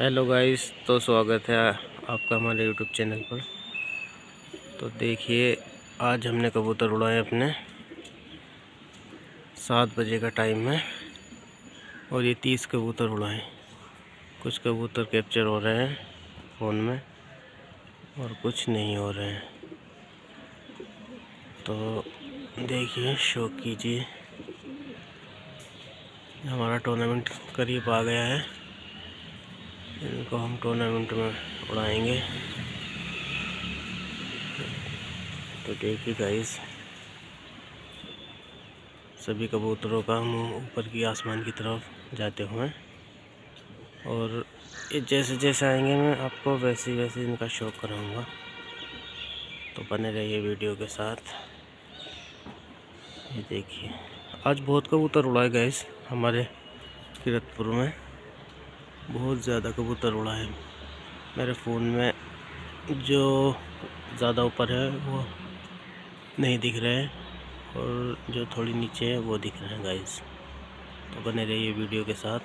Hello guys तो स्वागत है आपका हमारे यूट्यूब चैनल पर। तो देखिए, आज हमने कबूतर उड़ाए अपने। सात बजे का टाइम है और ये तीस कबूतर उड़ाए। कुछ कबूतर कैप्चर हो रहे हैं फ़ोन में और कुछ नहीं हो रहे हैं। तो देखिए शो कीजिए हमारा टूर्नामेंट करीब आ गया है। इनको हम टूर्नामेंट में उड़ाएँगे। तो देखिए गाइस सभी कबूतरों का मुँह ऊपर की आसमान की तरफ़ जाते हुए और जैसे जैसे आएँगे, मैं आपको वैसे वैसे इनका शौक कराऊँगा। तो बने रहिए वीडियो के साथ। ये देखिए, आज बहुत कबूतर उड़ाए गए हमारे किरतपुर में। बहुत ज़्यादा कबूतर उड़ा है। मेरे फ़ोन में जो ज़्यादा ऊपर है वो नहीं दिख रहे हैं और जो थोड़ी नीचे है वो दिख रहे हैं गाइस तो बने रहिए वीडियो के साथ।